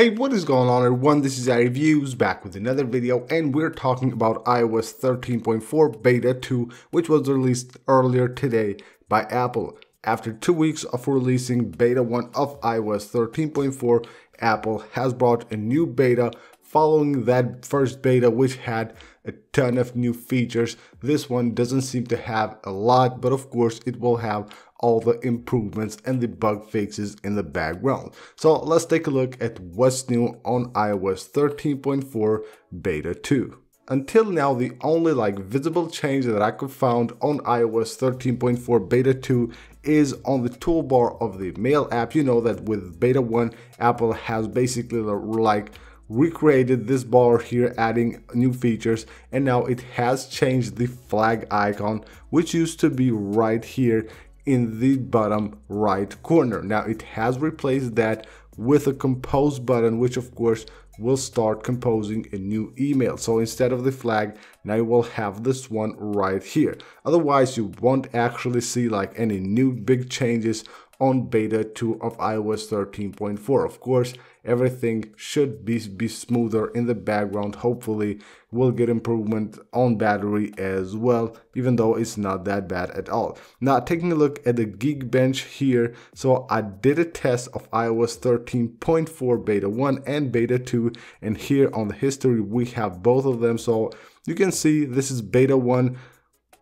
Hey, what is going on everyone? This is iReviews back with another video and we're talking about iOS 13.4 Beta 2 which was released earlier today by Apple. After two weeks of releasing Beta 1 of iOS 13.4, Apple has brought a new beta following that first beta which had a ton of new features. This one doesn't seem to have a lot, but of course it will have all the improvements and the bug fixes in the background. So let's take a look at what's new on iOS 13.4 Beta 2. Until now, the only like visible change that I could found on iOS 13.4 Beta 2 is on the toolbar of the Mail app. You know that with Beta 1, Apple has basically like recreated this bar here adding new features and now it has changed the flag icon which used to be right here in the bottom right corner. Now it has replaced that with a compose button, which of course will start composing a new email. So instead of the flag, now you will have this one right here. Otherwise, you won't actually see like any new big changes on beta 2 of iOS 13.4. Of course, everything should be, be smoother in the background. Hopefully, we'll get improvement on battery as well, even though it's not that bad at all. Now, taking a look at the Geekbench here. So I did a test of iOS 13.4 beta 1 and beta 2. And here on the history, we have both of them. So you can see this is beta 1,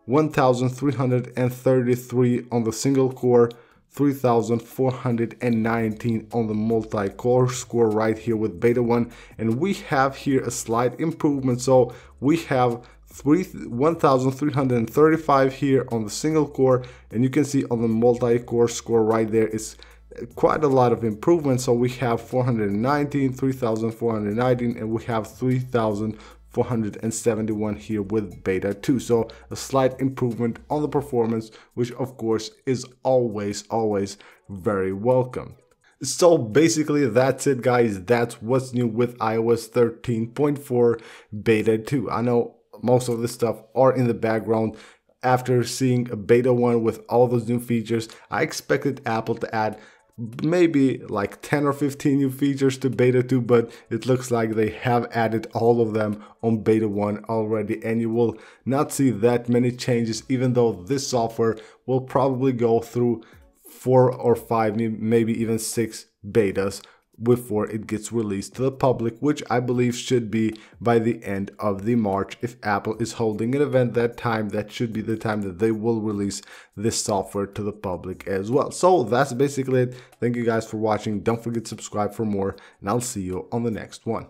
1333 on the single core 3419 on the multi-core score right here with beta 1 and we have here a slight improvement. So we have 1335 here on the single core. And you can see on the multi-core score right there is quite a lot of improvement. So we have 419 3419 and we have 3000 471 here with beta 2 so a slight improvement on the performance which of course is always always very welcome. So basically that's it guys. That's what's new with ios 13.4 beta 2 i know most of the stuff are in the background. After seeing a beta 1 with all those new features i expected apple to add maybe like 10 or 15 new features to beta 2 but it looks like they have added all of them on beta 1 already and you will not see that many changes even though this software will probably go through four or five maybe even six betas before it gets released to the public, which I believe should be by the end of the March. If Apple is holding an event that time, that should be the time that they will release this software to the public as well. So that's basically it. Thank you guys for watching. Don't forget to subscribe for more, and I'll see you on the next one.